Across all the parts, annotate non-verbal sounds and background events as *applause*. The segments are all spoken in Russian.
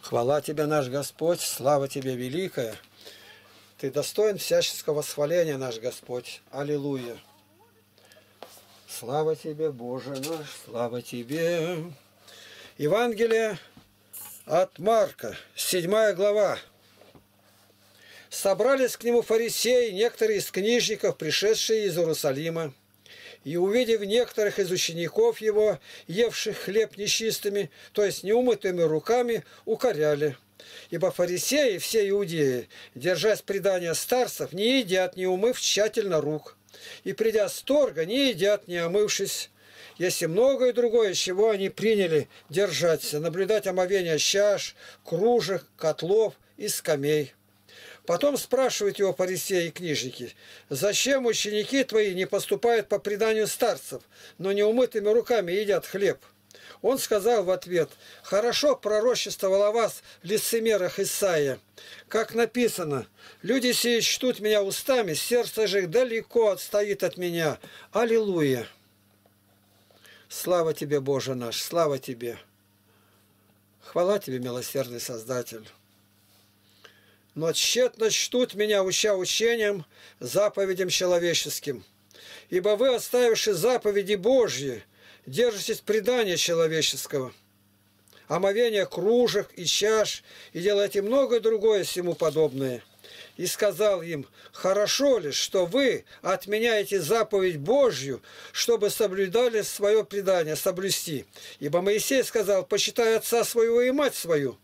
Хвала Тебе, наш Господь, слава Тебе великая. Ты достоин всяческого восхваления, наш Господь. Аллилуйя. Слава Тебе, Боже наш, слава Тебе. Евангелие от Марка, 7 глава. Собрались к нему фарисеи, некоторые из книжников, пришедшие из Иерусалима и, увидев некоторых из учеников его, евших хлеб нечистыми, то есть неумытыми руками, укоряли. Ибо фарисеи, все иудеи, держась предания старцев, не едят, не умыв тщательно рук. И, придя с торга, не едят, не омывшись. Если многое другое, чего они приняли держаться, наблюдать омовение чаш, кружек, котлов и скамей. Потом спрашивают его фарисеи и книжники, зачем ученики твои не поступают по преданию старцев, но не умытыми руками едят хлеб? Он сказал в ответ, хорошо пророчествовал о вас, лицемерах Исаия. Как написано, люди сии чтут меня устами, сердце же их далеко отстоит от меня. Аллилуйя! Слава тебе, Боже наш, слава тебе! Хвала тебе, милосердный Создатель! Но тщетно чтут меня, уча учением, заповедям человеческим. Ибо вы, оставивши заповеди Божьи, держитесь предания человеческого, омовения кружек и чаш, и делаете многое другое всему подобное. И сказал им, хорошо ли, что вы отменяете заповедь Божью, чтобы соблюдали свое предание, соблюсти. Ибо Моисей сказал, почитай отца своего и мать свою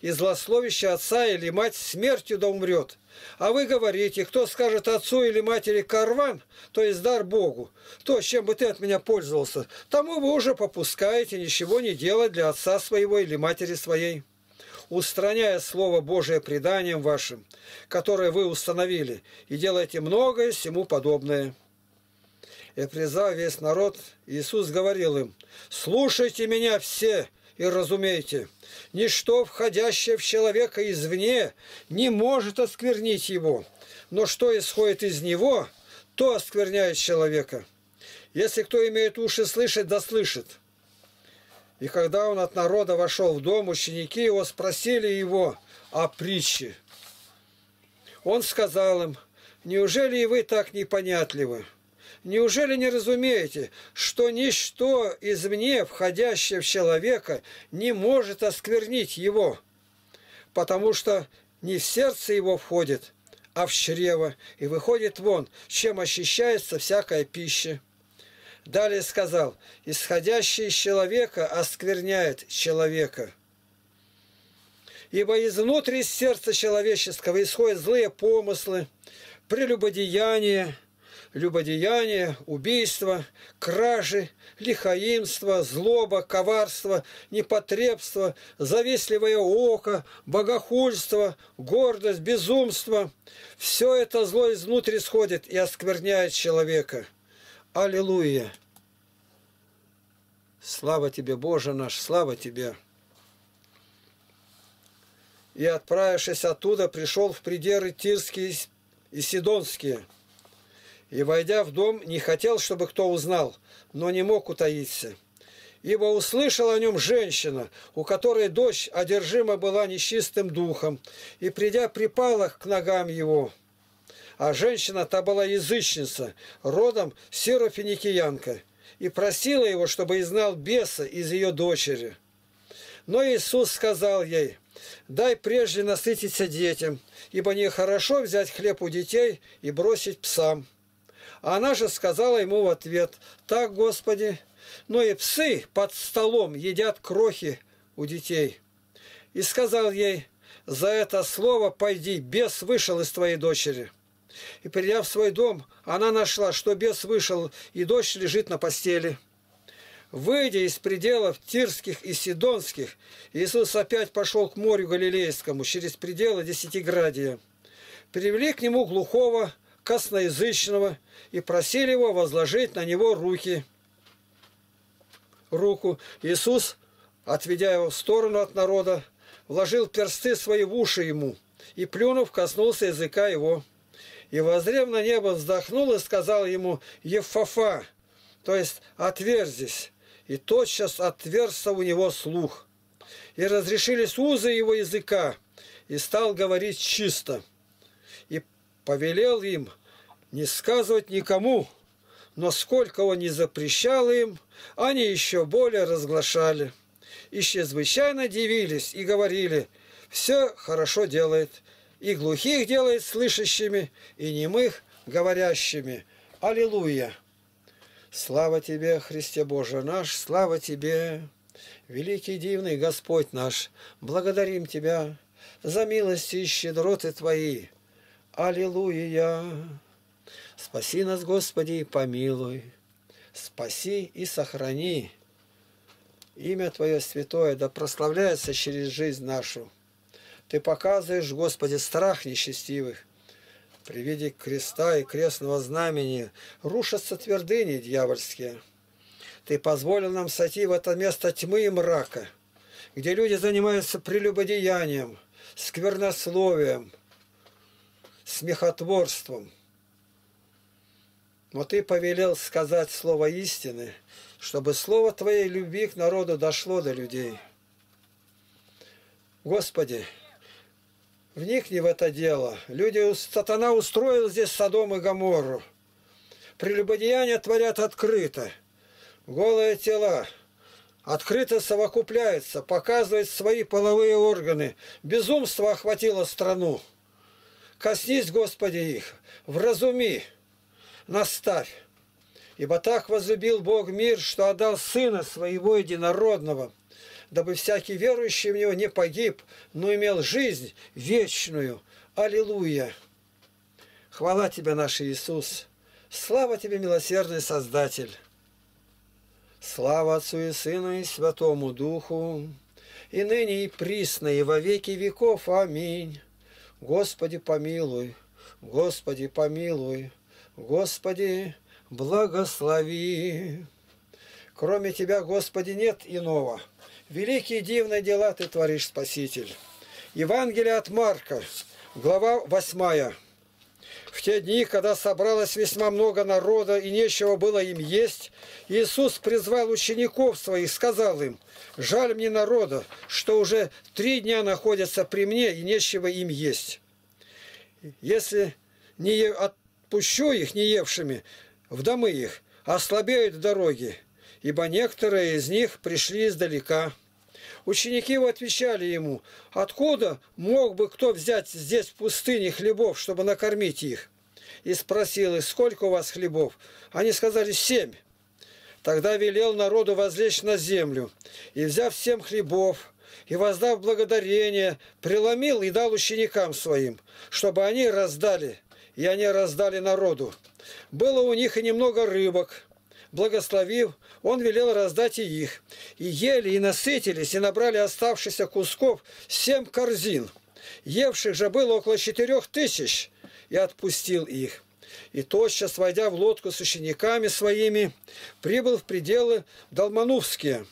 и злословящий отца или мать смертью да умрет. А вы говорите, кто скажет отцу или матери карван, то есть дар Богу, то, чем бы ты от меня пользовался, тому вы уже попускаете ничего не делать для отца своего или матери своей устраняя Слово Божие преданием вашим, которое вы установили, и делайте многое всему подобное. И призвав весь народ, Иисус говорил им, «Слушайте меня все и разумейте, Ничто, входящее в человека извне, не может осквернить его, но что исходит из него, то оскверняет человека. Если кто имеет уши слышать, да слышит. И когда он от народа вошел в дом, ученики его спросили его о притче. Он сказал им, неужели и вы так непонятливы? Неужели не разумеете, что ничто извне, входящее в человека, не может осквернить его, потому что не в сердце его входит, а в чрево, и выходит вон, чем ощущается всякая пища. Далее сказал, исходящее из человека оскверняет человека. Ибо изнутри сердца человеческого исходят злые помыслы, прелюбодеяния, любодеяние, убийство, кражи, лихаимство, злоба, коварство, непотребство, завистливое око, богохульство, гордость, безумство. Все это зло изнутри сходит и оскверняет человека. Аллилуйя! Слава Тебе, Боже наш, слава Тебе! И, отправившись оттуда, пришел в пределы Тирские и Сидонские – и, войдя в дом, не хотел, чтобы кто узнал, но не мог утаиться. Ибо услышала о нем женщина, у которой дочь одержима была нечистым духом, и, придя, припала к ногам его. А женщина та была язычница, родом сирофиникиянка, и просила его, чтобы изгнал беса из ее дочери. Но Иисус сказал ей, «Дай прежде насытиться детям, ибо нехорошо взять хлеб у детей и бросить псам». Она же сказала ему в ответ, «Так, Господи, но и псы под столом едят крохи у детей». И сказал ей, «За это слово пойди, бес вышел из твоей дочери». И придя в свой дом, она нашла, что бес вышел, и дочь лежит на постели. Выйдя из пределов Тирских и Сидонских, Иисус опять пошел к морю Галилейскому через пределы Десятиградия. Привели к нему глухого, косноязычного и просили его возложить на него руки. Руку Иисус, отведя его в сторону от народа, вложил персты свои в уши ему и, плюнув, коснулся языка его. И, возрев на небо, вздохнул и сказал ему «Ефафа», то есть «отверзись». И тотчас отверзся у него слух. и разрешились узы его языка, и стал говорить чисто. Повелел им не сказывать никому, но сколько он не запрещал им, они еще более разглашали. И чрезвычайно дивились и говорили, все хорошо делает, и глухих делает слышащими, и немых говорящими. Аллилуйя! Слава Тебе, Христе Боже наш, слава Тебе, великий дивный Господь наш, благодарим Тебя за милости и щедроты Твои. Аллилуйя! Спаси нас, Господи, и помилуй. Спаси и сохрани. Имя Твое святое да прославляется через жизнь нашу. Ты показываешь, Господи, страх нечестивых. При виде креста и крестного знамени рушатся твердыни дьявольские. Ты позволил нам сойти в это место тьмы и мрака, где люди занимаются прелюбодеянием, сквернословием, смехотворством. Но Ты повелел сказать слово истины, чтобы слово Твоей любви к народу дошло до людей. Господи, Вникни в это дело. Люди, сатана устроил здесь Содом и Гоморру. Прелюбодеяния творят открыто. Голые тела открыто совокупляются, показывают свои половые органы. Безумство охватило страну. Коснись, Господи, их, вразуми, наставь. Ибо так возлюбил Бог мир, что отдал Сына Своего Единородного – дабы всякий верующий в Него не погиб, но имел жизнь вечную. Аллилуйя! Хвала Тебе, наш Иисус! Слава Тебе, милосердный Создатель! Слава Отцу и Сыну и Святому Духу, и ныне и присно, и во веки веков. Аминь. Господи, помилуй, Господи, помилуй, Господи, благослови. Кроме Тебя, Господи, нет иного. Великие дивные дела Ты творишь, Спаситель. Евангелие от Марка, глава 8. В те дни, когда собралось весьма много народа и нечего было им есть, Иисус призвал учеников своих, сказал им, «Жаль мне народа, что уже три дня находятся при мне и нечего им есть. Если не отпущу их неевшими в домы их, ослабеют дороги, ибо некоторые из них пришли издалека. Ученики его отвечали ему, откуда мог бы кто взять здесь в пустыне хлебов, чтобы накормить их? И спросил их, сколько у вас хлебов? Они сказали, семь. Тогда велел народу возлечь на землю, и, взяв семь хлебов, и, воздав благодарение, преломил и дал ученикам своим, чтобы они раздали, и они раздали народу. Было у них и немного рыбок. Благословив, он велел раздать и их. И ели, и насытились, и набрали оставшихся кусков семь корзин. Евших же было около четырех тысяч, и отпустил их. И тотчас, войдя в лодку с учениками своими, прибыл в пределы Долмановские.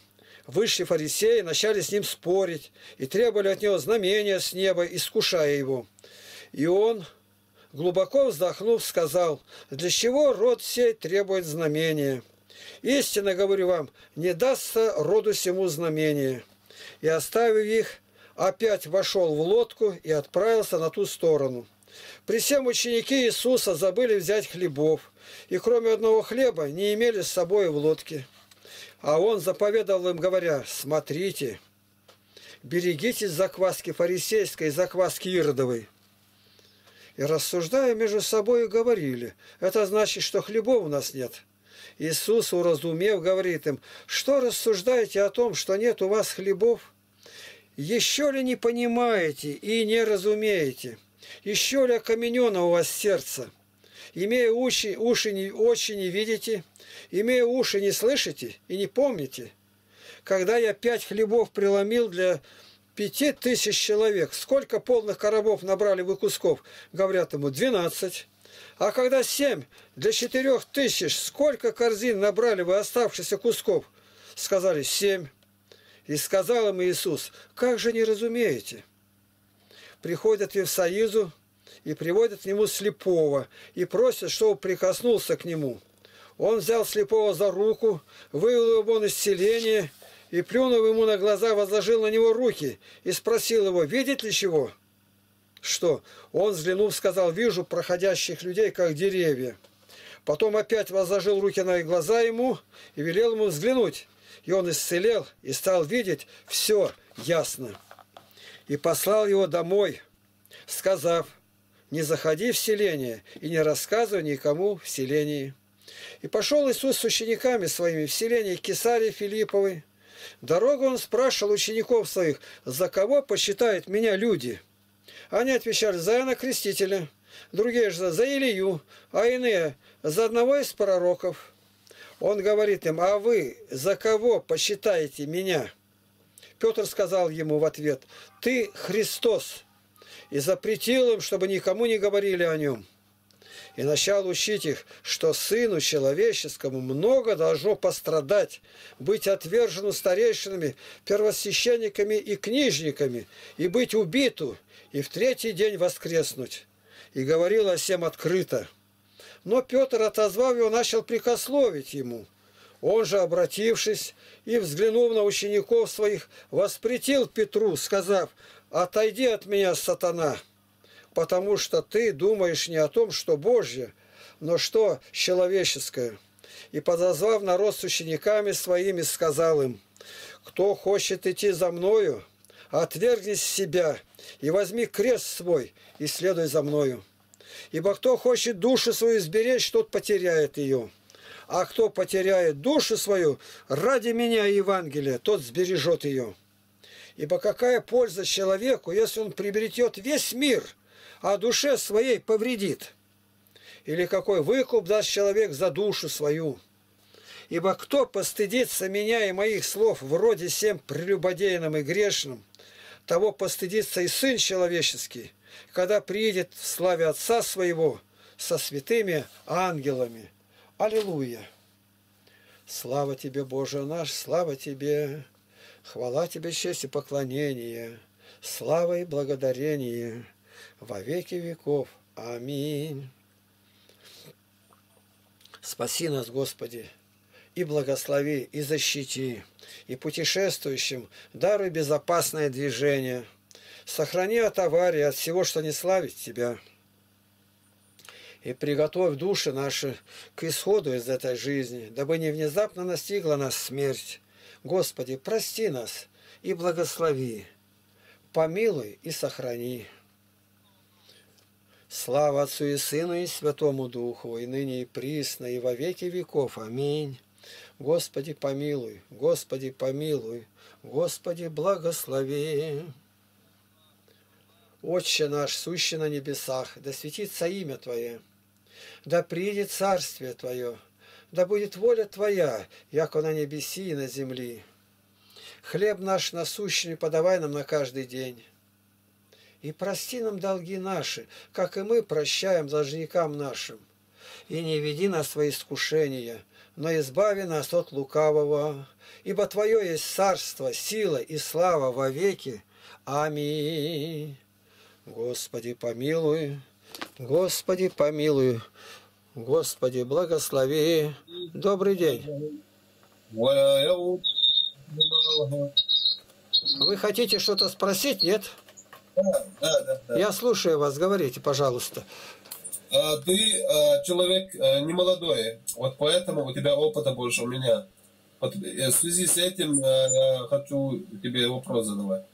Вышли фарисеи, начали с ним спорить и требовали от него знамения с неба, искушая его. И он, глубоко вздохнув, сказал, «Для чего род сей требует знамения?» Истинно говорю вам, не дастся роду сему знамение. И оставив их, опять вошел в лодку и отправился на ту сторону. При всем ученики Иисуса забыли взять хлебов, и кроме одного хлеба не имели с собой в лодке. А он заповедал им, говоря, смотрите, берегитесь закваски фарисейской и закваски иродовой. И рассуждая между собой, говорили, это значит, что хлебов у нас нет. Иисус, уразумев, говорит им, что рассуждаете о том, что нет у вас хлебов? Еще ли не понимаете и не разумеете? Еще ли окаменено у вас сердце? Имея уши, уши не, очи не видите, имея уши не слышите и не помните? Когда я пять хлебов преломил для пяти тысяч человек, сколько полных коробов набрали вы кусков? Говорят ему, двенадцать. А когда семь для четырех тысяч, сколько корзин набрали вы оставшихся кусков? Сказали, семь. И сказал им Иисус, как же не разумеете? Приходят в Евсоюзу и приводят к нему слепого и просят, чтобы прикоснулся к нему. Он взял слепого за руку, вывел его на исцеление, и, плюнув ему на глаза, возложил на него руки и спросил его, видит ли чего? Что? Он, взглянув, сказал, вижу проходящих людей, как деревья. Потом опять возложил руки на глаза ему и велел ему взглянуть. И он исцелел и стал видеть все ясно. И послал его домой, сказав, не заходи в селение и не рассказывай никому в селении. И пошел Иисус с учениками своими в селение Кесарии Филипповой. Дорогу он спрашивал учеников своих, за кого посчитают меня люди. Они отвечали, за Иоанна Крестителя, другие же за Илью, а иные за одного из пророков. Он говорит им, а вы за кого посчитаете меня? Петр сказал ему в ответ, ты Христос, и запретил им, чтобы никому не говорили о нем. И начал учить их, что Сыну Человеческому много должно пострадать, быть отвержену старейшинами, первосвященниками и книжниками, и быть убиту, и в третий день воскреснуть. И говорил о всем открыто. Но Петр, отозвав его, начал прикословить ему. Он же, обратившись и взглянув на учеников своих, воспретил Петру, сказав, «Отойди от меня, сатана, потому что ты думаешь не о том, что Божье, но что человеческое». И, подозвав народ с учениками своими, сказал им, «Кто хочет идти за мною, отвергни себя и возьми крест свой и следуй за мною». Ибо кто хочет душу свою сберечь, тот потеряет ее. А кто потеряет душу свою ради меня и Евангелия, тот сбережет ее. Ибо какая польза человеку, если он приобретет весь мир, а душе своей повредит? Или какой выкуп даст человек за душу свою? Ибо кто постыдится меня и моих слов вроде всем прелюбодейным и грешным, того постыдится и Сын Человеческий, когда приедет в славе Отца Своего со святыми ангелами. Аллилуйя! Слава Тебе, Боже наш, слава Тебе! Хвала Тебе, честь и поклонение, слава и благодарение во веки веков. Аминь. Спаси нас, Господи, и благослови, и защити, и путешествующим даруй безопасное движение – Сохрани от аварии, от всего, что не славит Тебя. И приготовь души наши к исходу из этой жизни, дабы не внезапно настигла нас смерть. Господи, прости нас и благослови, помилуй и сохрани. Слава Отцу и Сыну и Святому Духу, и ныне и присно, и во веки веков. Аминь. Господи, помилуй, Господи, помилуй, Господи, благослови. Отче наш, сущий на небесах, да светится имя Твое, да приедет царствие Твое, да будет воля Твоя, яко на небеси и на земли. Хлеб наш насущный подавай нам на каждый день. И прости нам долги наши, как и мы прощаем должникам нашим. И не веди нас во искушения, но избави нас от лукавого, ибо Твое есть царство, сила и слава во веки. Аминь. Господи, помилуй, Господи, помилуй, Господи, благослови. Добрый день. Вы хотите что-то спросить, нет? Да, да, да. Я слушаю вас, говорите, пожалуйста. А, ты а, человек а, не молодой, вот поэтому у тебя опыта больше у меня. Вот э, в связи с этим я хочу тебе вопрос задавать.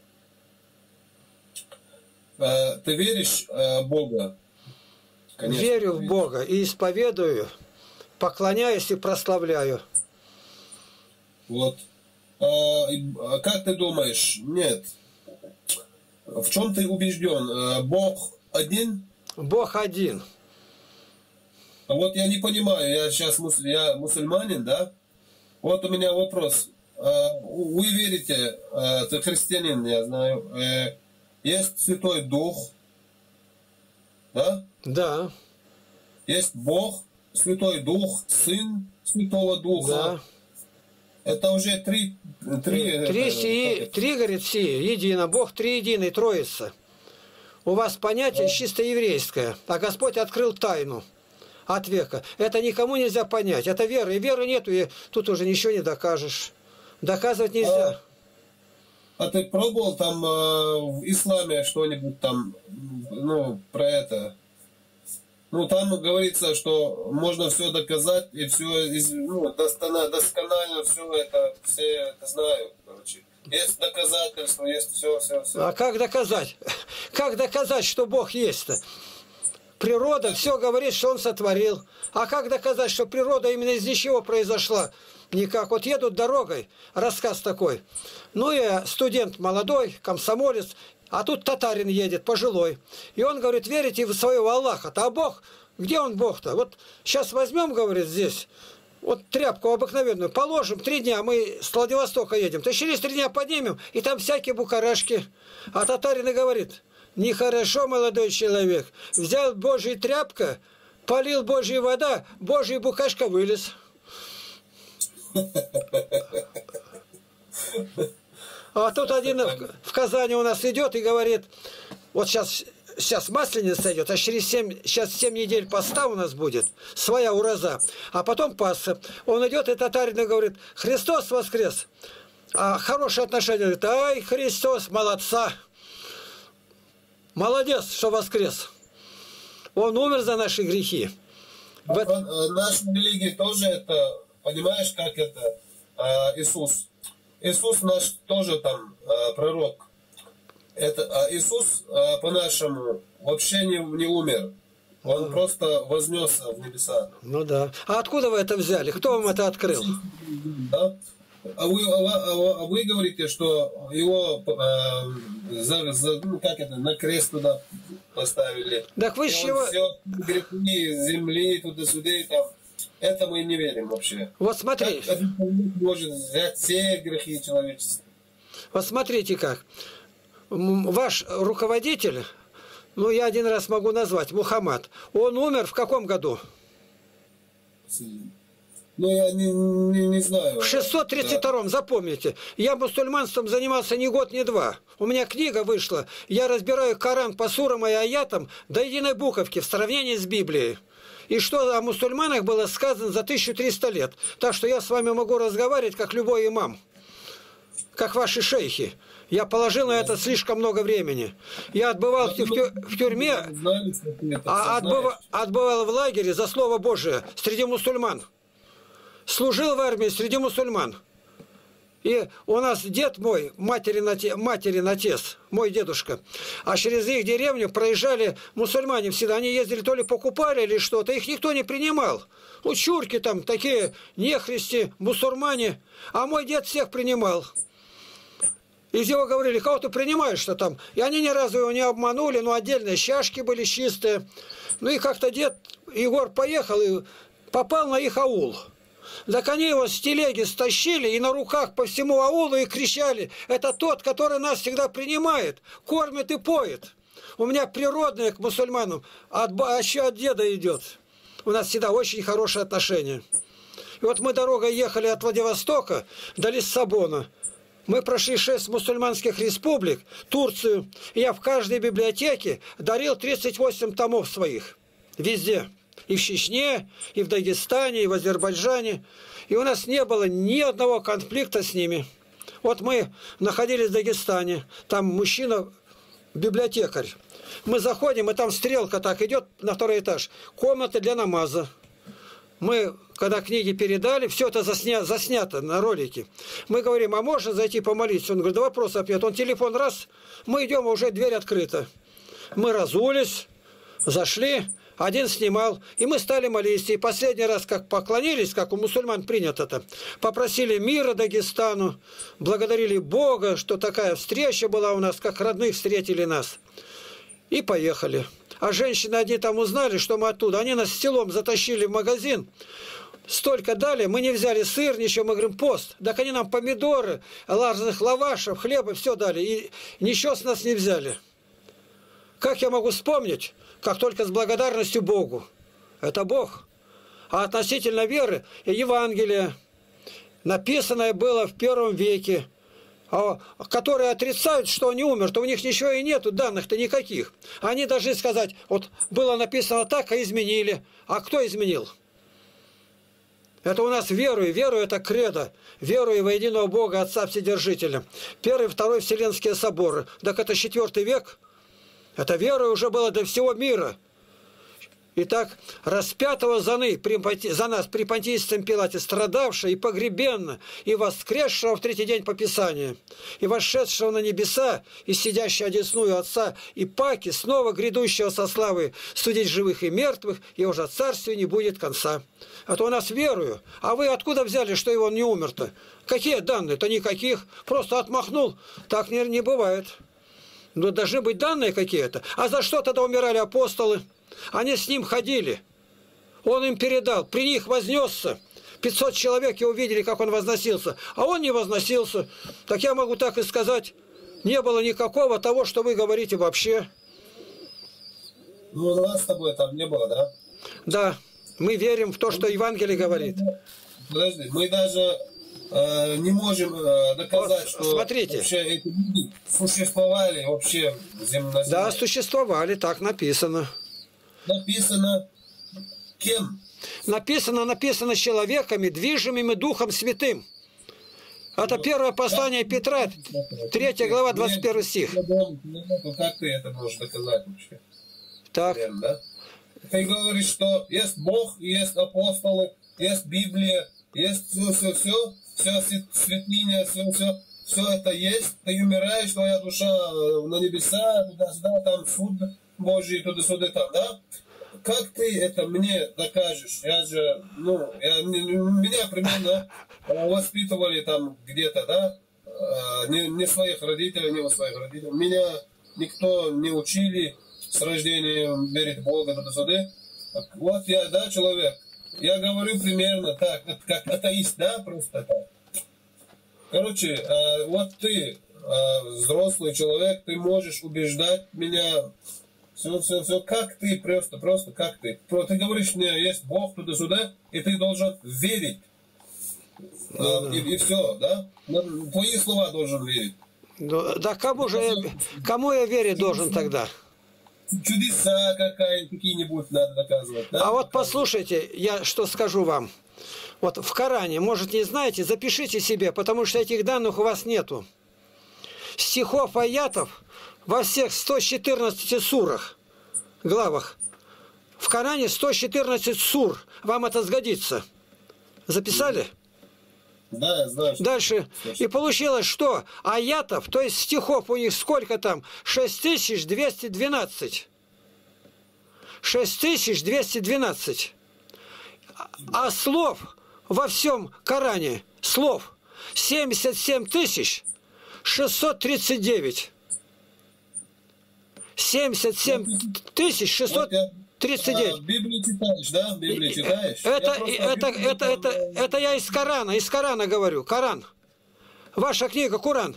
Ты веришь в Бога? Конечно, Верю в Бога и исповедую, поклоняюсь и прославляю. Вот. А, как ты думаешь? Нет. В чем ты убежден? Бог один? Бог один. А вот я не понимаю, я сейчас мус, я мусульманин, да? Вот у меня вопрос. А, вы верите, э, ты христианин, я знаю, есть Святой Дух, да? Да. Есть Бог, Святой Дух, Сын Святого Духа. Да. Это уже три... Три, три, это, сии, три говорит, сии, едино. Бог триединый, троица. У вас понятие чисто еврейское, а Господь открыл тайну от века. Это никому нельзя понять. Это вера. И веры нету, и тут уже ничего не докажешь. Доказывать нельзя. А, а ты пробовал там э, в исламе что-нибудь там, ну, про это? Ну, там говорится, что можно все доказать, и все, ну, досконально, досконально все это, все это знают, короче. Есть доказательства, есть все, все, все. А как доказать? *laughs* Как доказать, что Бог есть-то? Природа все говорит, что Он сотворил. А как доказать, что природа именно из ничего произошла? Никак. Вот едут дорогой, рассказ такой. Ну, я студент молодой, комсомолец, а тут татарин едет, пожилой. И он говорит, верите в своего Аллаха-то, а Бог, где он Бог-то? Вот сейчас возьмем, говорит, здесь, вот тряпку обыкновенную, положим, три дня, мы с Владивостока едем, то через три дня поднимем, и там всякие букарашки. А татарин и говорит, нехорошо, молодой человек, взял Божья тряпка, полил Божья вода, Божья букашка вылез. А тут один в Казани у нас идет и говорит, вот сейчас, сейчас масленица идет, а через 7, сейчас 7 недель поста у нас будет, своя ураза, а потом пасса. Он идет и татарин говорит, Христос воскрес. А хорошее отношение, говорит, ай, Христос, молодца. Молодец, что воскрес. Он умер за наши грехи. В... А, а, наша религия тоже это, понимаешь, как это, а, Иисус Иисус наш тоже там э, пророк. Это, а Иисус э, по-нашему вообще не, не умер. Он а. просто вознесся в небеса. Ну да. А откуда вы это взяли? Кто вам это открыл? Да. А вы, а, а, а вы говорите, что его э, за, за, ну, как это, на крест туда поставили. Так вы чего? Все грехи земли туда-сюда и там это мы не верим вообще. Вот смотри. Как может взять все грехи человечества. Вот смотрите как. Ваш руководитель, ну я один раз могу назвать, Мухаммад, он умер в каком году? Ну, я не, не, не знаю. В 632-м, да. запомните. Я мусульманством занимался не год, не два. У меня книга вышла. Я разбираю Коран по сурам и аятам до единой буковки в сравнении с Библией и что о мусульманах было сказано за 1300 лет. Так что я с вами могу разговаривать, как любой имам, как ваши шейхи. Я положил на это слишком много времени. Я отбывал в, тю в тюрьме, а отбыв отбывал в лагере за Слово Божие среди мусульман. Служил в армии среди мусульман. И у нас дед мой, материн, отец, материн отец, мой дедушка, а через их деревню проезжали мусульмане всегда. Они ездили то ли покупали или что-то, их никто не принимал. У чурки там такие нехристи, мусульмане, а мой дед всех принимал. Из него говорили, кого ты принимаешь-то там? И они ни разу его не обманули, но отдельные чашки были чистые. Ну и как-то дед Егор поехал и попал на их аул. Так они его с телеги стащили и на руках по всему аулу и кричали, это тот, который нас всегда принимает, кормит и поет. У меня природное к мусульманам, от, а еще от деда идет. У нас всегда очень хорошие отношения. И вот мы дорогой ехали от Владивостока до Лиссабона. Мы прошли шесть мусульманских республик, Турцию. И я в каждой библиотеке дарил 38 томов своих. Везде и в Чечне, и в Дагестане, и в Азербайджане. И у нас не было ни одного конфликта с ними. Вот мы находились в Дагестане, там мужчина, библиотекарь. Мы заходим, и там стрелка так идет на второй этаж. Комната для намаза. Мы, когда книги передали, все это засня, заснято на ролике. Мы говорим, а можно зайти помолиться? Он говорит, да вопрос ответ. Он телефон раз, мы идем, а уже дверь открыта. Мы разулись, зашли, один снимал, и мы стали молиться. И последний раз, как поклонились, как у мусульман принято это, попросили мира Дагестану, благодарили Бога, что такая встреча была у нас, как родных встретили нас. И поехали. А женщины одни там узнали, что мы оттуда. Они нас селом затащили в магазин. Столько дали, мы не взяли сыр, ничего, мы говорим, пост. Так они нам помидоры, разных лавашев, хлеба, все дали. И ничего с нас не взяли. Как я могу вспомнить? Как только с благодарностью Богу. Это Бог. А относительно веры, Евангелие, написанное было в первом веке, а, которые отрицают, что они умер, то у них ничего и нету, данных-то никаких. Они должны сказать, вот было написано так, а изменили. А кто изменил? Это у нас верую. Верую – это кредо. Верую во единого Бога, Отца Вседержителя. Первый, второй Вселенские соборы. Так это четвертый век. Это вера уже было до всего мира. Итак, распятого за, ны, за нас при Понтийском Пилате, страдавшего и погребенно, и воскресшего в третий день по Писанию, и вошедшего на небеса, и сидящего одесную Отца, и паки, снова грядущего со славы, судить живых и мертвых, и уже царствия не будет конца. А то у нас верую. А вы откуда взяли, что его не умер-то? Какие данные-то? Никаких. Просто отмахнул. Так не, не бывает. Но должны быть данные какие-то. А за что тогда умирали апостолы? Они с ним ходили. Он им передал. При них вознесся. 500 человек и увидели, как он возносился. А он не возносился. Так я могу так и сказать. Не было никакого того, что вы говорите вообще. Ну, у нас с тобой там не было, да? Да. Мы верим в то, что Евангелие говорит. Подожди, мы даже не можем э, доказать, вот, что смотрите. вообще эти люди существовали вообще земле. Да, существовали, так написано написано кем? Написано, написано человеками, движимыми Духом Святым. Это первое послание Петра, 3 глава, 21 стих. Как ты это можешь доказать вообще? Так. Ты говоришь, что есть Бог, есть апостолы, есть Библия, есть все, все, все, все все, все, это есть. Ты умираешь, твоя душа на небеса, туда-сюда, там суд Божий, туда-сюда, там, да? как ты это мне докажешь? Я же, ну, я, меня примерно э, воспитывали там где-то, да, э, не, не своих родителей, не у своих родителей. Меня никто не учили с рождения верить в Бога, туда-сюда. Вот я, да, человек, я говорю примерно так, как атеист, да, просто так. Короче, э, вот ты, взрослый человек, ты можешь убеждать меня все, все, все, как ты просто, просто как ты. Ты говоришь, мне есть Бог туда-сюда, и ты должен верить. Да, а, и, и все, да? Твои слова должен верить. Да, да кому же я, кому я верить должен тогда? Чудеса какие-нибудь надо доказывать. Да? А вот послушайте, я что скажу вам. Вот в Коране, может не знаете, запишите себе, потому что этих данных у вас нету. Стихов аятов во всех 114 сурах, главах. В Коране 114 сур. Вам это сгодится. Записали? Знаю. Дальше. И получилось что? Аятов, то есть стихов у них сколько там? 6212. 6212. А слов во всем Коране, слов 77 тысяч 639. 77 тысяч 600... 39. Библию читаешь, да? Библию читаешь? Это, это, Библию... это, это, э, это я из Корана, из Корана говорю. Коран. Ваша книга Коран.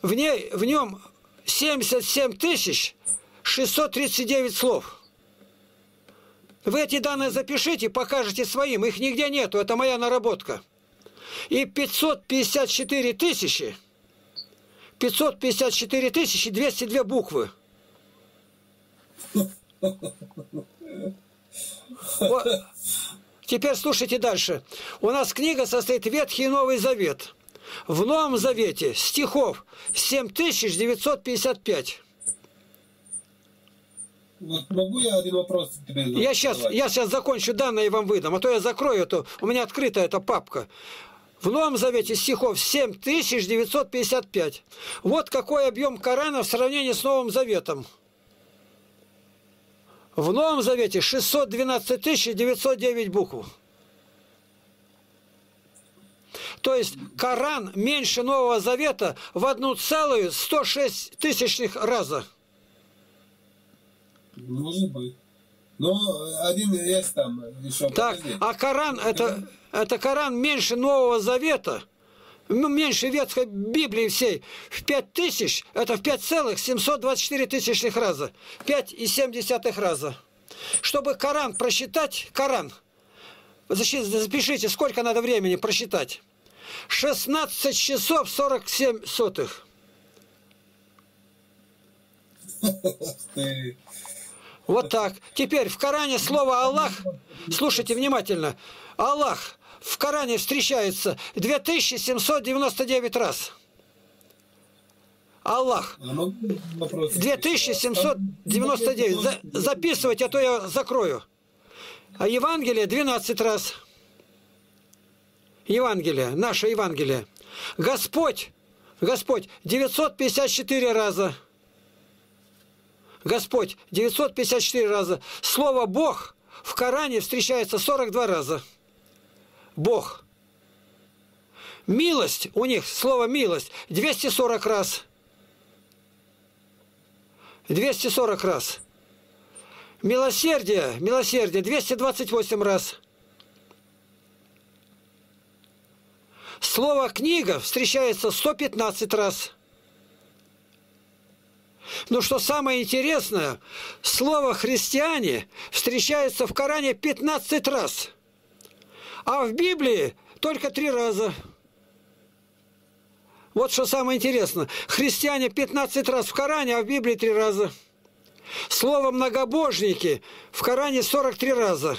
В, ней, в нем 77 тысяч 639 слов. Вы эти данные запишите, покажете своим. Их нигде нету, это моя наработка. И 554 тысячи, 554 тысячи 202 буквы. Ну, Теперь слушайте дальше. У нас книга состоит Ветхий и Новый Завет. В Новом Завете стихов 7955. Вот могу я один вопрос тебе задать? Я сейчас, я сейчас закончу данные и вам выдам, а то я закрою эту. У меня открыта эта папка. В Новом Завете стихов 7955. Вот какой объем Корана в сравнении с Новым Заветом. В Новом Завете 612 909 букв. То есть Коран меньше Нового Завета в одну целую 106 тысячных раза. Может быть. Но один есть там еще. Так, подожди. а Коран, это, это Коран меньше Нового Завета – ну, меньше ветхой Библии всей в 5 тысяч, это в 5,724 тысячных раза. 5,7 раза. Чтобы Коран просчитать, Коран, запишите, сколько надо времени просчитать. 16 часов 47 сотых. Вот так. Теперь в Коране слово Аллах, слушайте внимательно, Аллах в Коране встречается 2799 раз. Аллах. А могу вопрос? 2799. За- записывать, а то я закрою. А Евангелие 12 раз. Евангелие, наше Евангелие. Господь, Господь 954 раза. Господь 954 раза. Слово Бог в Коране встречается 42 раза. Бог. Милость, у них слово милость 240 раз. 240 раз. Милосердие, милосердие 228 раз. Слово книга встречается 115 раз. Но что самое интересное, слово христиане встречается в Коране 15 раз, а в Библии только три раза. Вот что самое интересное. Христиане 15 раз в Коране, а в Библии три раза. Слово «многобожники» в Коране 43 раза.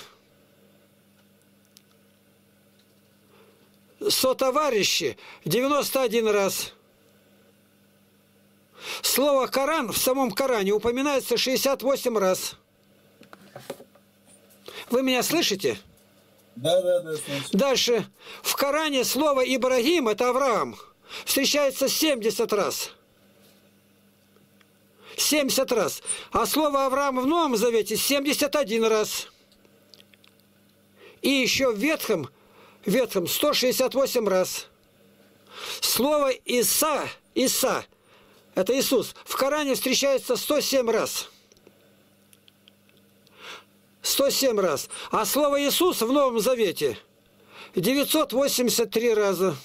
Сотоварищи 91 раз. Слово «Коран» в самом Коране упоминается 68 раз. Вы меня слышите? Дальше. В Коране слово «Ибрагим» – это Авраам. Встречается 70 раз. 70 раз. А слово Авраам в Новом Завете 71 раз. И еще в Ветхом, Ветхом 168 раз. Слово Иса, Иса, это Иисус, в Коране встречается 107 раз. 107 раз. А слово Иисус в Новом Завете 983 раза.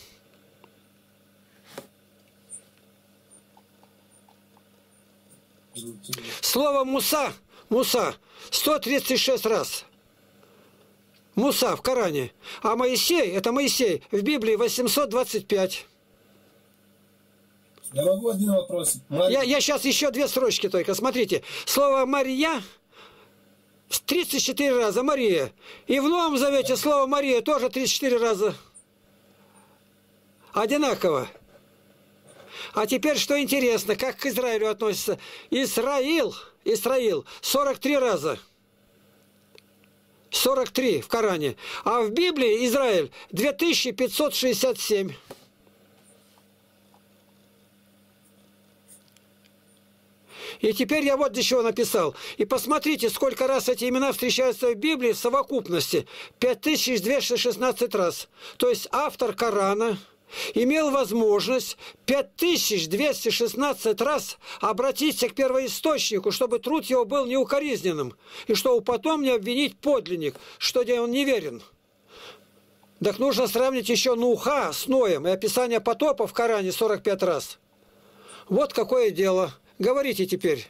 Слово Муса, Муса 136 раз. Муса в Коране. А Моисей, это Моисей, в Библии 825. Я могу один вопрос? Я, я сейчас еще две строчки только. Смотрите. Слово Мария 34 раза. Мария. И в Новом Завете слово Мария тоже 34 раза. Одинаково. А теперь, что интересно, как к Израилю относится. Израил, Израил 43 раза. 43 в Коране. А в Библии Израиль 2567. И теперь я вот чего написал. И посмотрите, сколько раз эти имена встречаются в Библии в совокупности. 5216 раз. То есть автор Корана имел возможность 5216 раз обратиться к первоисточнику, чтобы труд его был неукоризненным, и чтобы потом не обвинить подлинник, что он неверен. Так нужно сравнить еще Нуха с Ноем и описание потопа в Коране 45 раз. Вот какое дело. Говорите теперь.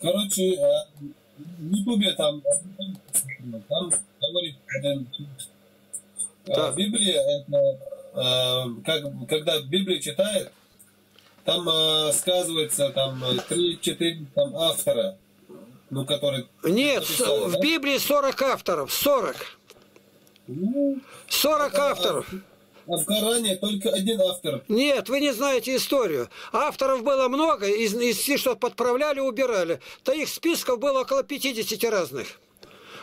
Короче, э, в Ютубе там, там говорит один, э, Да. Библия, это, э, как, когда Библию читает, там э, сказывается там э, три-четыре там автора, ну, которые... Нет, написали, в да? Библии 40 авторов. 40. Ну, 40 а- авторов. А в Коране только один автор. Нет, вы не знаете историю. Авторов было много, из, из тех, что подправляли, убирали. То их списков было около 50 разных.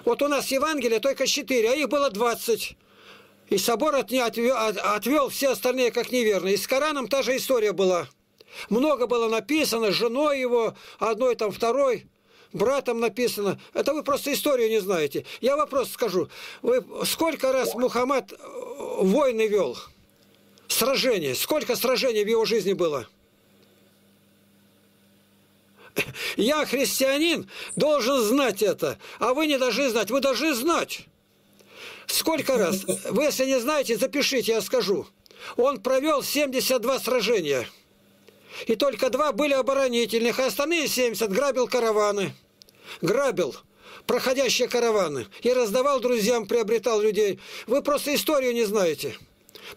Вот у нас Евангелие только 4, а их было 20. И собор от, отвел, отвел все остальные как неверные. И с Кораном та же история была. Много было написано, женой его, одной там, второй, братом написано. Это вы просто историю не знаете. Я вопрос скажу. Вы сколько раз Мухаммад э, войны вел? Сражения. Сколько сражений в его жизни было? Я, христианин, должен знать это, а вы не должны знать. Вы должны знать. Сколько раз? Вы, если не знаете, запишите, я скажу. Он провел 72 сражения. И только два были оборонительных, а остальные 70 грабил караваны. Грабил проходящие караваны. И раздавал друзьям, приобретал людей. Вы просто историю не знаете.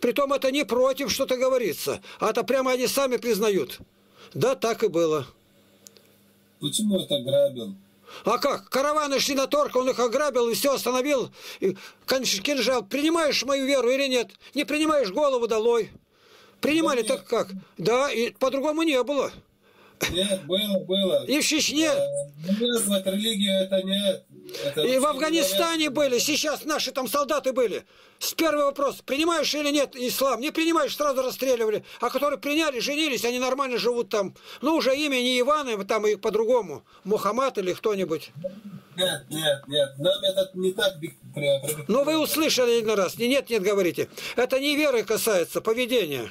Притом это не против что-то говорится, а это прямо они сами признают. Да, так и было. Почему это грабил? А как? Караваны шли на торг, он их ограбил и все остановил. И кинжал. Принимаешь мою веру или нет? Не принимаешь голову долой. Принимали так как? Да, и по-другому не было. Нет, было, было. И в Чечне. Навязывать религию это нет. Это и в Афганистане были, сейчас наши там солдаты были. С первый вопрос, принимаешь или нет ислам? Не принимаешь, сразу расстреливали. А которые приняли, женились, они нормально живут там. Ну, уже имя не Иваны, там и по-другому. Мухаммад или кто-нибудь. Нет, нет, нет. Нам это не так... Ну, вы услышали один раз. Нет, нет, говорите. Это не веры касается, поведения.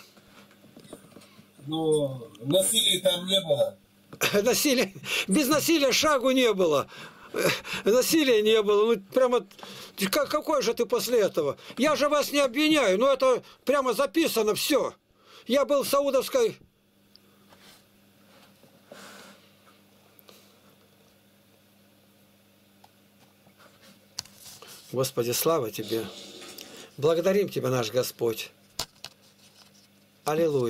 Ну, насилия там не было. *laughs* Насилия, без насилия шагу не было. *laughs* Насилия не было. Ну, прямо, какой же ты после этого? Я же вас не обвиняю, но это прямо записано все. Я был в Саудовской... Господи, слава Тебе! Благодарим Тебя, наш Господь! Аллилуйя!